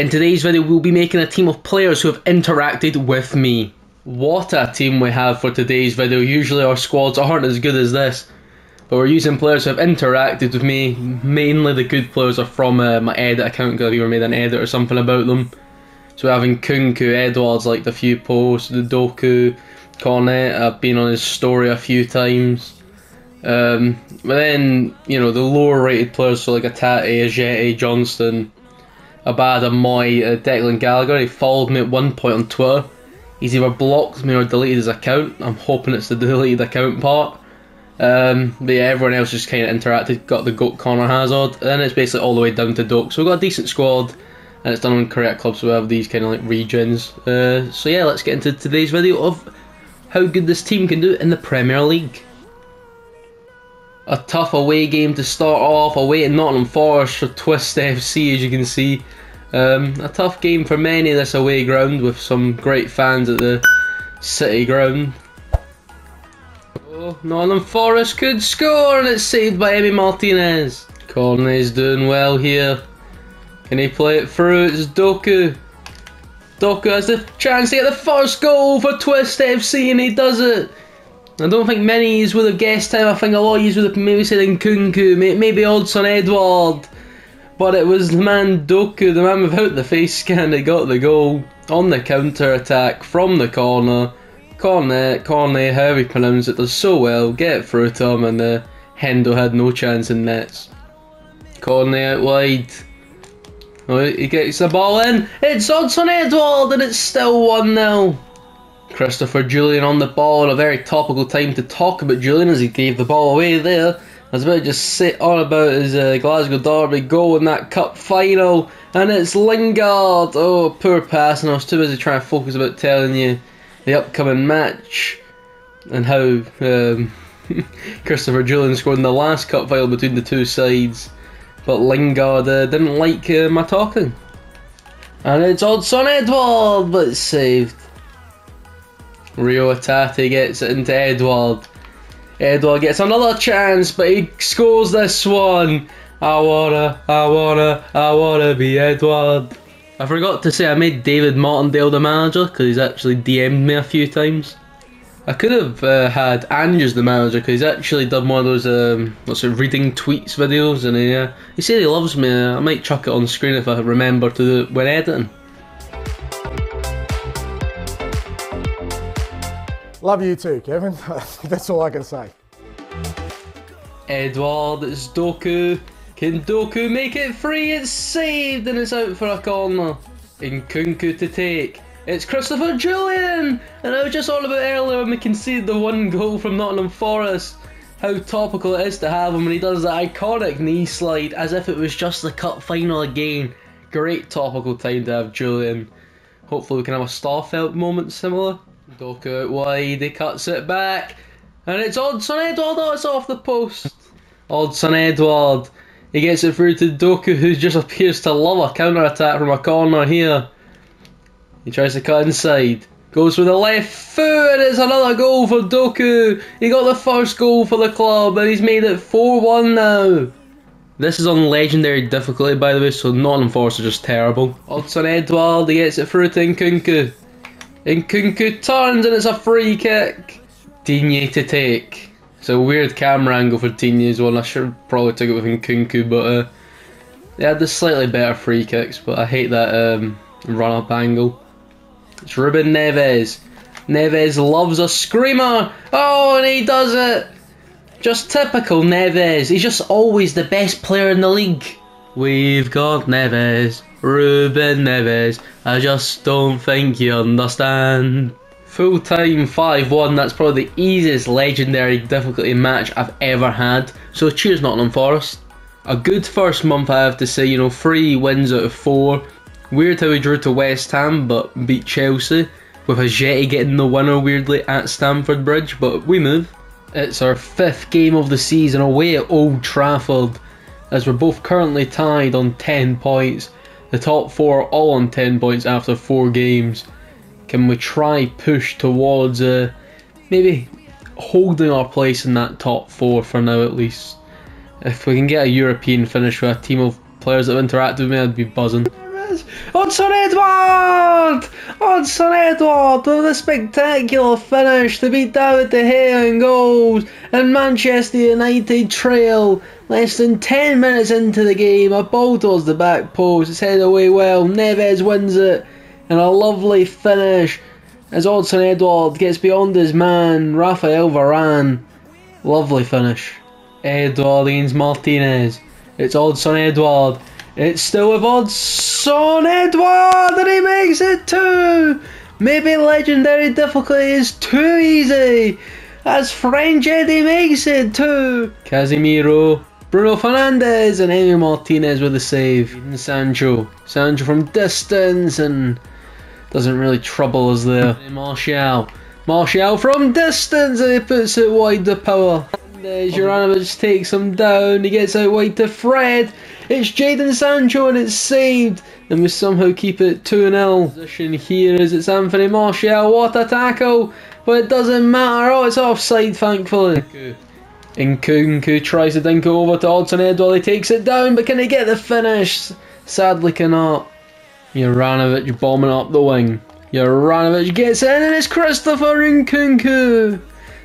In today's video, we'll be making a team of players who have interacted with me. What a team we have for today's video. Usually our squads aren't as good as this. But we're using players who have interacted with me. Mainly the good players are from uh, my edit account because I've either made an edit or something about them. So we're having Nkunku, Edwards, liked a few posts, the Doku, Cornet, I've been on his story a few times. Um, but then, you know, the lower rated players, so like Hatate, Ajeti, Johnston, Abada, Mooy, uh, Declan Gallagher, he followed me at one point on Twitter. He's either blocked me or deleted his account. I'm hoping it's the deleted account part. Um, but yeah, everyone else just kind of interacted, got the GOAT Conor Hazard, and then it's basically all the way down to Doak. So we've got a decent squad, and it's done on correct clubs, so we have these kind of like regions. Uh, so yeah, let's get into today's video of how good this team can do in the Premier League. A tough away game to start off, away at Nottingham Forest for Twist FC as you can see. Um, a tough game for many this away ground with some great fans at the City ground. Oh, Nottingham Forest could score and it's saved by Emi Martinez. Cornet's doing well here. Can he play it through? It's Doku. Doku has the chance to get the first goal for Twist FC and he does it. I don't think many of would have guessed him. I think a lot of you would have maybe said Nkunku, maybe Odsonne Edouard. But it was the man Doku, the man without the face scan, that got the goal on the counter attack from the corner. Cornet, Cornet, however you pronounce it, does so well. Get through to him, and uh, Hendo had no chance in nets. Cornet out wide. Oh, he gets the ball in. It's Odsonne Edouard, and it's still 1 0. Christopher Jullien on the ball, a very topical time to talk about Jullien as he gave the ball away there. I was about to just sit on about his uh, Glasgow Derby goal in that cup final, and it's Lingard. Oh, poor pass, and I was too busy trying to focus about telling you the upcoming match and how um, Christopher Jullien scored in the last cup final between the two sides. But Lingard uh, didn't like uh, my talking. And it's Odsonne Edouard, but saved. Rio Hatate gets it into Edouard. Edouard gets another chance, but he scores this one. I wanna, I wanna, I wanna be Edouard. I forgot to say I made David Martindale the manager because he's actually DM'd me a few times. I could have uh, had Andrews the manager because he's actually done one of those um, what's it, reading tweets videos, and he, uh, he said he loves me. I might chuck it on screen if I remember to do it when editing. Love you too, Kevin. That's all I can say. Edouard, it's Doku. Can Doku make it free? It's saved and it's out for a corner. Nkunku to take. It's Christopher Jullien! And I was just all about earlier when we conceded the one goal from Nottingham Forest. How topical it is to have him when he does that iconic knee slide as if it was just the cup final again. Great topical time to have Jullien. Hopefully we can have a Starfelt moment similar. Doku out wide, he cuts it back. And it's Odsonne Edouard. oh, it's off the post. Odsonne Edouard. He gets it through to Doku, who just appears to love a counter attack from a corner here. He tries to cut inside. Goes with the left foot, and it's another goal for Doku. He got the first goal for the club, and he's made it 4 1 now. This is on legendary difficulty, by the way, so Forest are just terrible. Odsonne Edouard, he gets it through to Nkunku. Nkunku turns, and it's a free kick. Digne to take. It's a weird camera angle for Digne's one. I should probably took it with Nkunku, but uh, they had the slightly better free kicks, but I hate that um, run up angle. It's Ruben Neves. Neves loves a screamer. Oh, and he does it. Just typical Neves. He's just always the best player in the league. We've got Neves. Ruben Neves. I just don't think you understand. Full time 5 1. That's probably the easiest legendary difficulty match I've ever had. So cheers, Nottingham Forest. A good first month, I have to say. You know, three wins out of four. Weird how he drew to West Ham but beat Chelsea, with Ajeti getting the winner weirdly at Stamford Bridge, but we move. It's our fifth game of the season away at Old Trafford, as we're both currently tied on 10 points. The top four all on 10 points after four games. Can we try push towards uh, maybe holding our place in that top four for now at least? If we can get a European finish with a team of players that have interacted with me, I'd be buzzing. Odsonne Edouard! Odsonne Edouard with a spectacular finish to beat David De Gea in goals and Manchester United trail. Less than 10 minutes into the game, a ball towards the back post, it's headed away well, Neves wins it, and a lovely finish as Odsonne Edouard gets beyond his man, Rafael Varane. Lovely finish. Edouard against Martinez. It's Odsonne Edouard. It's still with Odsonne Edouard and he makes it two. Maybe legendary difficulty is too easy. As French Eddie makes it two. Casemiro. Bruno Fernandes and Emi Martinez with a save. And Sancho. Sancho from distance and doesn't really trouble us there. Martial. Martial from distance and he puts it wide the power. There's Juranovic takes him down. He gets out wide to Fred. It's Jadon Sancho and it's saved. And we somehow keep it 2 0. Position here is it's Anthony Martial. What a tackle! But it doesn't matter. Oh, it's offside, thankfully. Nkunku tries to dink it over to Odsonne Edouard. He takes it down, but can he get the finish? Sadly, cannot. Juranovic bombing up the wing. Juranovic gets in and it's Christopher Nkunku.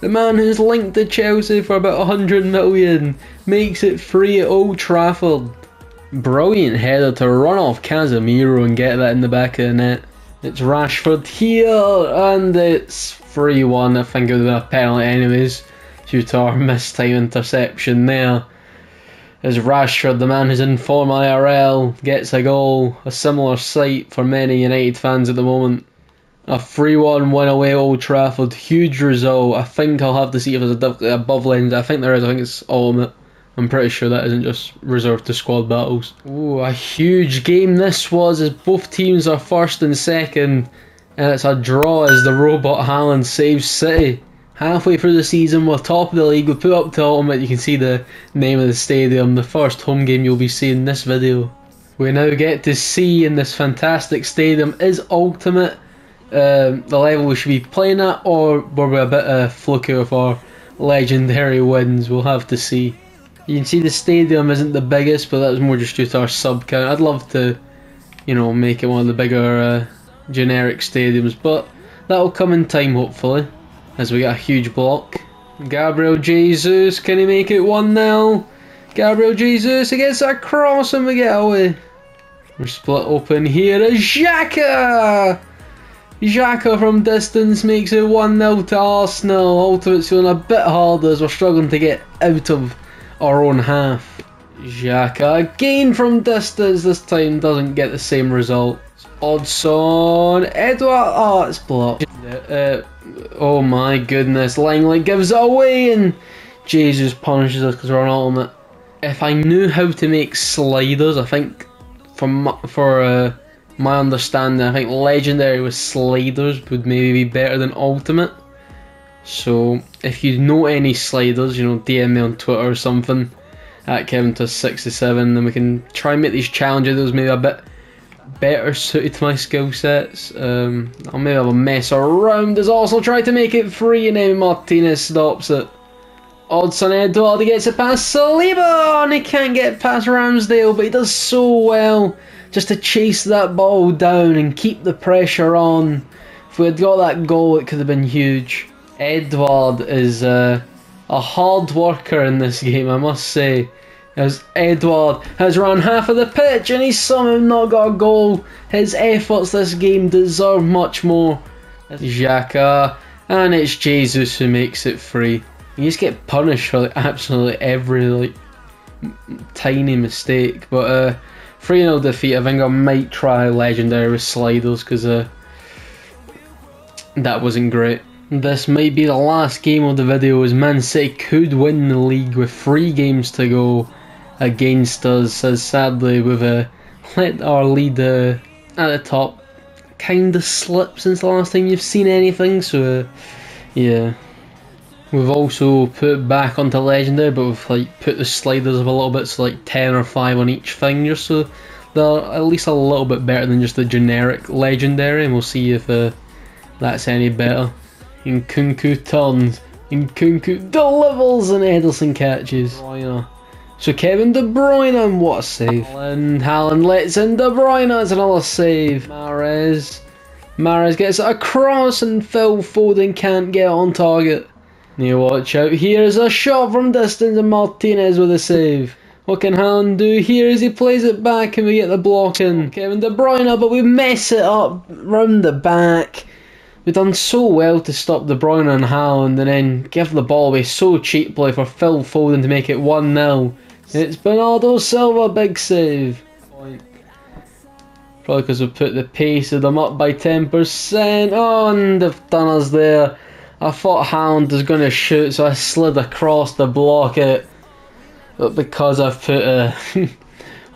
The man who's linked to Chelsea for about 100 million makes it free at Old Trafford. Brilliant header to run off Casemiro and get that in the back of the net. It's Rashford here and it's 3 1. I think it would have been a penalty, anyways, our missed time interception there. As Rashford, the man who's in form IRL, gets a goal, a similar sight for many United fans at the moment. A 3 1 win away Old Trafford. Huge result. I think I'll have to see if there's a above lens. I think there is. I think it's ultimate. I'm pretty sure that isn't just reserved to squad battles. Ooh, a huge game this was as both teams are first and second. And it's a draw as the robot Haaland saves City. Halfway through the season, we're top of the league. We put up to ultimate. You can see the name of the stadium. The first home game you'll be seeing in this video. We now get to see in this fantastic stadium is ultimate um, the level we should be playing at, or were we a bit of fluky with our legendary wins? We'll have to see. You can see the stadium isn't the biggest, but that's more just due to our sub count. I'd love to, you know, make it one of the bigger uh, generic stadiums, but that'll come in time hopefully, as we get a huge block. Gabriel Jesus, can he make it 1 0? Gabriel Jesus, he gets a cross and we get away. We're split open here as Xhaka! Xhaka from distance makes it 1 0 to Arsenal. Ultimate's feeling a bit harder as we're struggling to get out of our own half. Xhaka again from distance, this time doesn't get the same result. Odsonne Edouard, oh it's blocked. Uh, oh my goodness, Langley gives it away and Jesus punishes us because we're on ultimate. If I knew how to make sliders, I think for, for uh, my understanding, I think Legendary with sliders would maybe be better than Ultimate. So if you know any sliders, you know, DM me on Twitter or something at Kevin to 67 then we can try and make these challenges maybe a bit better suited to my skill sets. Um, I'll maybe have a mess around. There's also try to make it free and then Martinez stops it. Odsonne Edouard gets it past Saliba and he can't get past Ramsdale but he does so well just to chase that ball down and keep the pressure on. If we had got that goal, it could have been huge. Edouard is uh, a hard worker in this game, I must say. As Edouard has run half of the pitch and he's somehow not got a goal. His efforts this game deserve much more. Xhaka, and it's Jesus who makes it free. You just get punished for like, absolutely every like tiny mistake, but uh, 3 0 defeat. I think I might try legendary with sliders because uh, that wasn't great. This might be the last game of the video as Man City could win the league with three games to go against us as sadly we've uh, let our lead uh, at the top kind of slip since the last time you've seen anything so uh, yeah. We've also put back onto legendary, but we've like put the sliders up a little bit, so like ten or five on each just so they're at least a little bit better than just the generic legendary. And we'll see if uh, that's any better. Nkunku turns, Nkunku delivers, and Ederson catches. Bruyne So Kevin De Bruyne, and what a save. Haaland, Haaland lets in De Bruyne, it's another save. Mahrez. Mahrez gets it across and Phil Foden can't get on target. You watch out, here's a shot from distance and Martinez with a save. What can Haaland do here as he plays it back and we get the block in? Kevin De Bruyne, but we mess it up round the back. We've done so well to stop De Bruyne and Haaland and then give the ball away so cheaply for Phil Foden to make it 1 0. It's Bernardo Silva, big save. Probably because we put the pace of them up by 10%. Oh, and they've done us there. I thought Haaland was going to shoot, so I slid across to block it. But because I've put uh,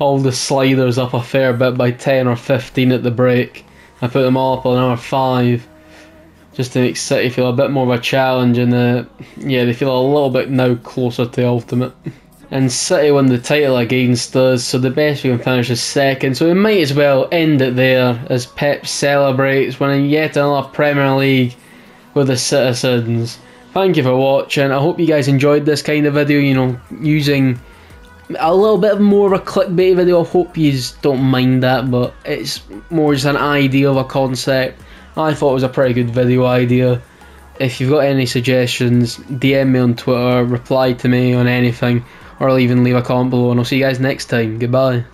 all the sliders up a fair bit by 10 or 15 at the break, I put them all up on number 5. Just to make City feel a bit more of a challenge, and uh, yeah, they feel a little bit now closer to ultimate. And City won the title against us, so the best we can finish is second. So we might as well end it there as Pep celebrates winning yet another Premier League with the citizens. Thank you for watching. I hope you guys enjoyed this kind of video, you know, using a little bit more of a clickbait video. I hope you don't mind that, but it's more just an idea of a concept. I thought it was a pretty good video idea. If you've got any suggestions, DM me on Twitter, reply to me on anything or even leave a comment below and I'll see you guys next time. Goodbye.